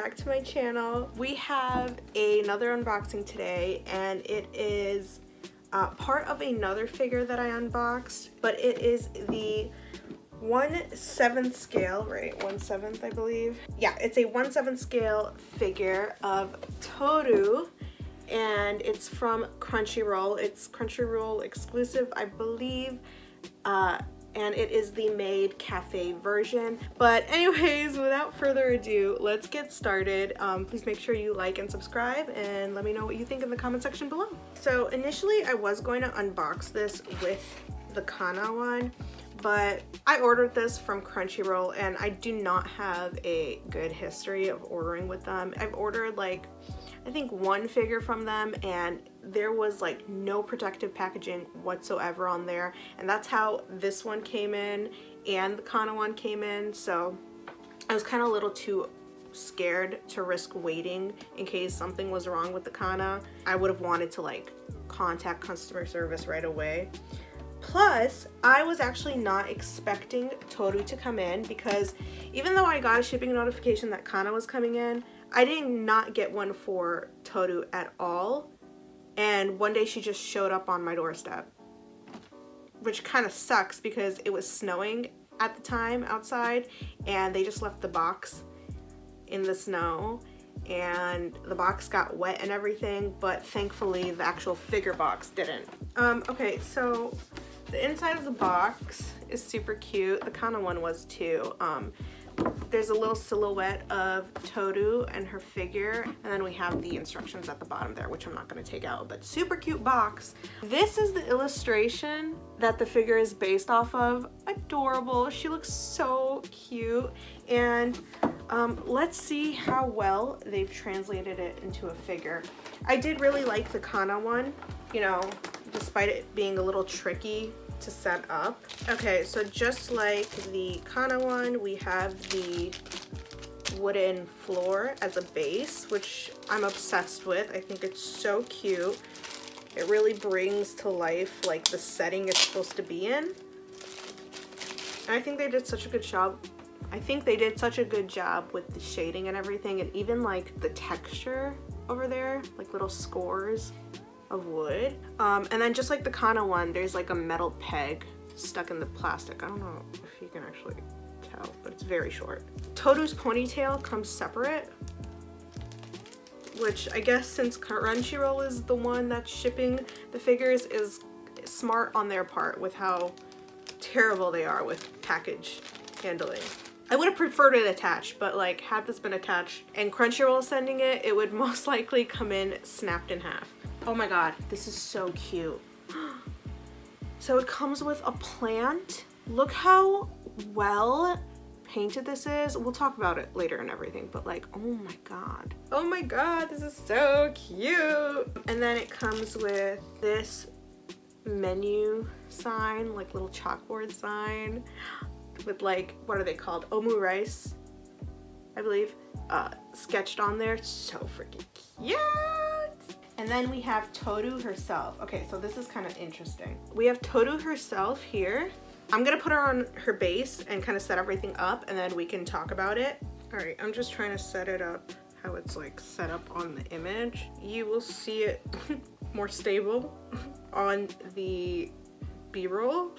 back to my channel. We have another unboxing today and it is uh, part of another figure that I unboxed, but it is the 1 7th scale, right? 1 7th, I believe. Yeah, it's a 1 7th scale figure of Tohru and it's from Crunchyroll. It's Crunchyroll exclusive, I believe. Uh, and it is the Maid Cafe version. But anyways, without further ado, let's get started. Um, please make sure you like and subscribe and let me know what you think in the comment section below. So initially I was going to unbox this with the Kanna one, but I ordered this from Crunchyroll and I do not have a good history of ordering with them. I've ordered like I think one figure from them and there was like no protective packaging whatsoever on there and that's how this one came in and the Kanna one came in so I was kind of a little too scared to risk waiting in case something was wrong with the Kanna. I would have wanted to like contact customer service right away. Plus, I was actually not expecting Tohru to come in because even though I got a shipping notification that Kanna was coming in, I did not get one for Toru at all. And one day she just showed up on my doorstep. Which kind of sucks because it was snowing at the time outside and they just left the box in the snow and the box got wet and everything but thankfully the actual figure box didn't. Um, okay so the inside of the box is super cute. The Kanna one was too. Um, there's a little silhouette of Tohru and her figure and then we have the instructions at the bottom there which I'm not going to take out but super cute box. This is the illustration that the figure is based off of. Adorable. She looks so cute and um, let's see how well they've translated it into a figure. I did really like the Kanna one, you know, despite it being a little tricky to set up. Okay, so just like the Kanna one, we have the wooden floor as a base, which I'm obsessed with. I think it's so cute. It really brings to life like the setting it's supposed to be in. And I think they did such a good job. I think they did such a good job with the shading and everything and even like the texture over there, like little scores of wood. Um, and then just like the Kanna one, there's like a metal peg stuck in the plastic. I don't know if you can actually tell, but it's very short. Tohru's ponytail comes separate, which I guess since Crunchyroll is the one that's shipping the figures is smart on their part with how terrible they are with package handling. I would have preferred it attached, but like had this been attached and Crunchyroll sending it, it would most likely come in snapped in half. Oh my god, this is so cute. so it comes with a plant. Look how well painted this is. We'll talk about it later and everything, but like, oh my god. Oh my god, this is so cute. And then it comes with this menu sign, like little chalkboard sign with like, what are they called? Omu rice, I believe, uh, sketched on there. So freaking cute. Then we have Tohru herself. Okay, so this is kind of interesting. We have Tohru herself here. I'm gonna put her on her base and kind of set everything up and then we can talk about it. All right, I'm just trying to set it up how it's like set up on the image. You will see it more stable on the b-roll,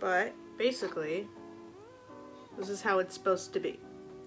but basically this is how it's supposed to be.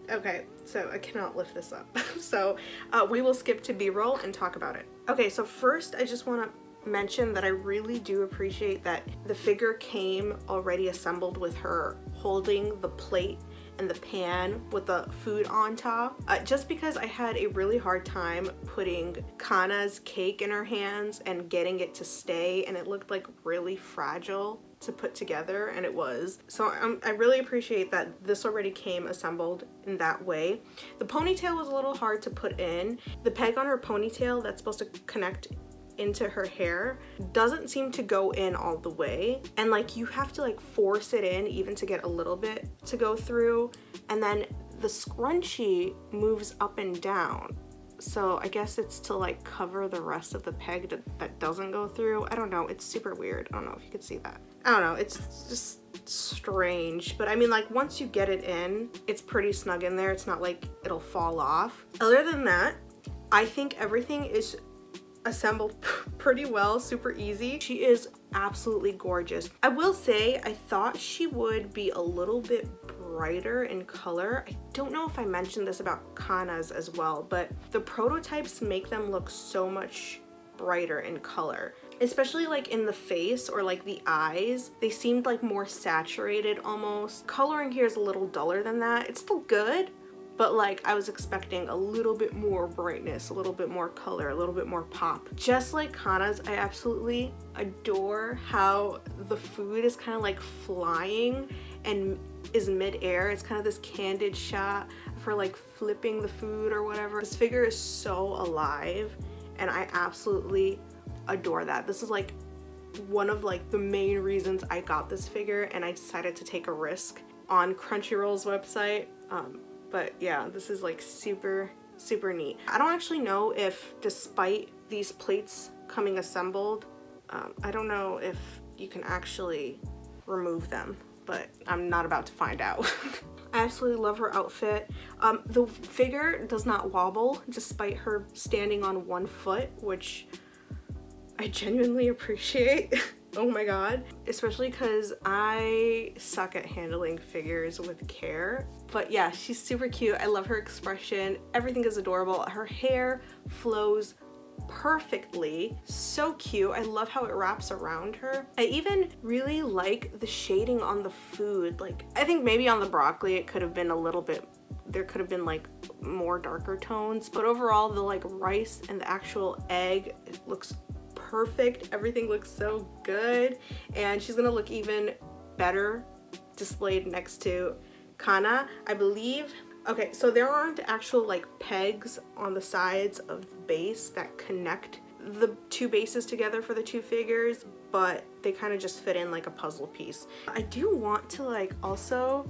Okay, so I cannot lift this up. so uh, we will skip to b-roll and talk about it. Okay, so first I just want to mention that I really do appreciate that the figure came already assembled with her holding the plate and the pan with the food on top. Uh, just because I had a really hard time putting Kanna's cake in her hands and getting it to stay and it looked like really fragile to put together and it was. So um, I really appreciate that this already came assembled in that way. The ponytail was a little hard to put in. The peg on her ponytail that's supposed to connect into her hair doesn't seem to go in all the way and like you have to like force it in even to get a little bit to go through and then the scrunchie moves up and down so I guess it's to like cover the rest of the peg that doesn't go through. I don't know, it's super weird. I don't know if you could see that. I don't know, it's just strange. But I mean, like once you get it in, it's pretty snug in there. It's not like it'll fall off. Other than that, I think everything is assembled pretty well, super easy. She is absolutely gorgeous. I will say, I thought she would be a little bit brighter in color. I don't know if I mentioned this about Kanna's as well, but the prototypes make them look so much brighter in color especially like in the face or like the eyes they seemed like more saturated almost coloring here is a little duller than that it's still good but like I was expecting a little bit more brightness, a little bit more color, a little bit more pop. Just like Kanna's, I absolutely adore how the food is kind of like flying and is mid-air. It's kind of this candid shot for like flipping the food or whatever. This figure is so alive and I absolutely adore that. This is like one of like the main reasons I got this figure and I decided to take a risk on Crunchyroll's website. Um, but yeah, this is like super, super neat. I don't actually know if despite these plates coming assembled, um, I don't know if you can actually remove them, but I'm not about to find out. I absolutely love her outfit. Um, the figure does not wobble despite her standing on one foot, which I genuinely appreciate. oh my god. Especially because I suck at handling figures with care. But yeah, she's super cute. I love her expression. Everything is adorable. Her hair flows perfectly. So cute. I love how it wraps around her. I even really like the shading on the food. Like, I think maybe on the broccoli it could have been a little bit, there could have been like more darker tones. But overall, the like rice and the actual egg, looks perfect. Everything looks so good. And she's gonna look even better displayed next to Kanna, I believe Okay, so there aren't actual like pegs on the sides of the base that connect the two bases together for the two figures, but they kind of just fit in like a puzzle piece. I do want to like also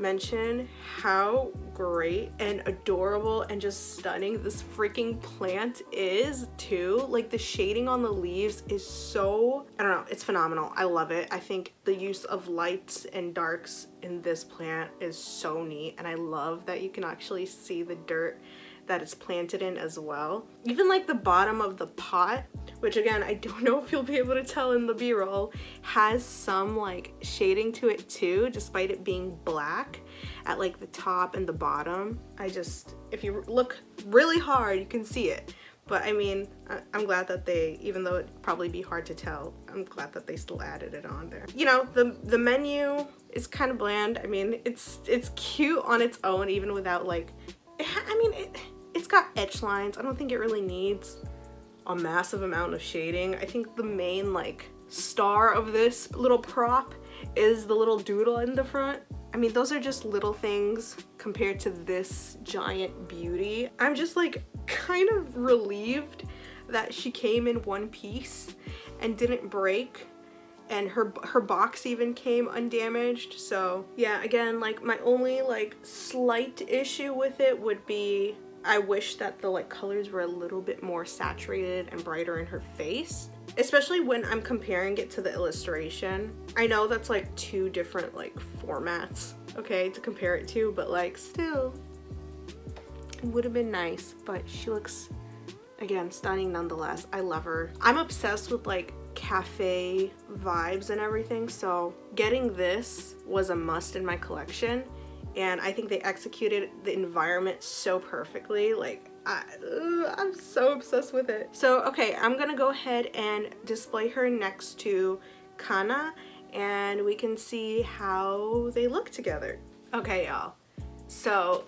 mention how great and adorable and just stunning this freaking plant is too. Like the shading on the leaves is so, I don't know, it's phenomenal. I love it. I think the use of lights and darks in this plant is so neat and I love that you can actually see the dirt that it's planted in as well. Even like the bottom of the pot, which again, I don't know if you'll be able to tell in the b-roll, has some like shading to it too, despite it being black at like the top and the bottom. I just, if you look really hard, you can see it. But I mean, I'm glad that they, even though it'd probably be hard to tell, I'm glad that they still added it on there. You know, the, the menu is kind of bland. I mean, it's it's cute on its own, even without like, I mean, it, it's got etch lines. I don't think it really needs a massive amount of shading. I think the main like star of this little prop is the little doodle in the front. I mean, those are just little things compared to this giant beauty. I'm just like kind of relieved that she came in one piece and didn't break and her her box even came undamaged so yeah again like my only like slight issue with it would be I wish that the like colors were a little bit more saturated and brighter in her face especially when I'm comparing it to the illustration. I know that's like two different like formats, okay, to compare it to, but like still, it would have been nice, but she looks, again, stunning nonetheless. I love her. I'm obsessed with like cafe vibes and everything, so getting this was a must in my collection and I think they executed the environment so perfectly. Like, I, am so obsessed with it. So, okay, I'm gonna go ahead and display her next to Kanna and we can see how they look together. Okay, y'all. So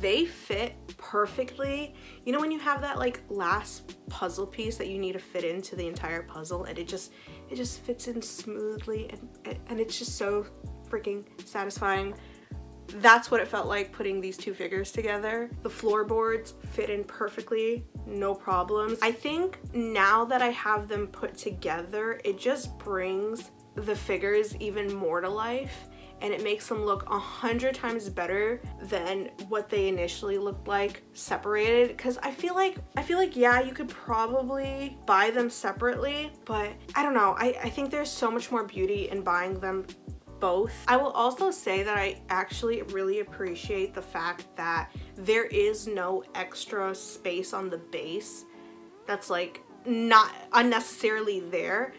they fit perfectly. You know when you have that like last puzzle piece that you need to fit into the entire puzzle and it just it just fits in smoothly and, and it's just so freaking satisfying that's what it felt like putting these two figures together. The floorboards fit in perfectly, no problems. I think now that I have them put together, it just brings the figures even more to life and it makes them look a hundred times better than what they initially looked like separated because I feel like I feel like yeah you could probably buy them separately but I don't know I, I think there's so much more beauty in buying them both. I will also say that I actually really appreciate the fact that there is no extra space on the base that's like not unnecessarily there.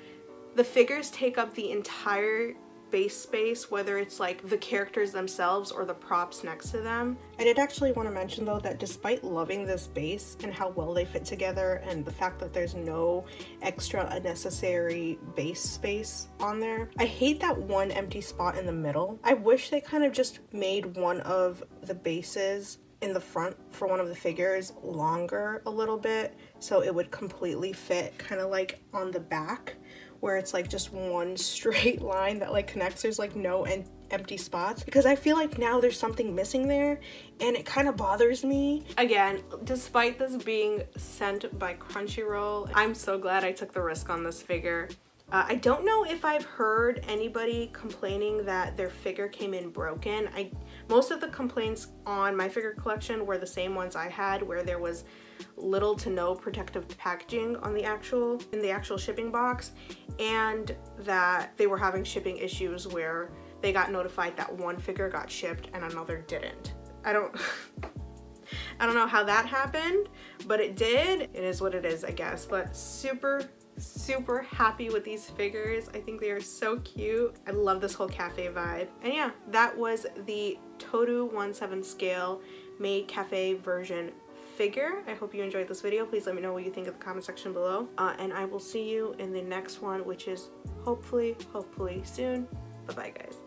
The figures take up the entire base space, whether it's like the characters themselves or the props next to them. I did actually want to mention though that despite loving this base and how well they fit together and the fact that there's no extra unnecessary base space on there, I hate that one empty spot in the middle. I wish they kind of just made one of the bases in the front for one of the figures longer a little bit so it would completely fit kind of like on the back where it's like just one straight line that like connects there's like no empty spots because I feel like now there's something missing there and it kind of bothers me. Again, despite this being sent by Crunchyroll, I'm so glad I took the risk on this figure. Uh, I don't know if I've heard anybody complaining that their figure came in broken. I Most of the complaints on my figure collection were the same ones I had where there was little to no protective packaging on the actual in the actual shipping box and that they were having shipping issues where they got notified that one figure got shipped and another didn't. I don't I don't know how that happened, but it did. It is what it is, I guess, but super super happy with these figures. I think they are so cute. I love this whole cafe vibe. And yeah, that was the Tohru 1-7 scale Maid Cafe version figure. I hope you enjoyed this video. Please let me know what you think in the comment section below. Uh, and I will see you in the next one, which is hopefully, hopefully soon. Bye-bye, guys.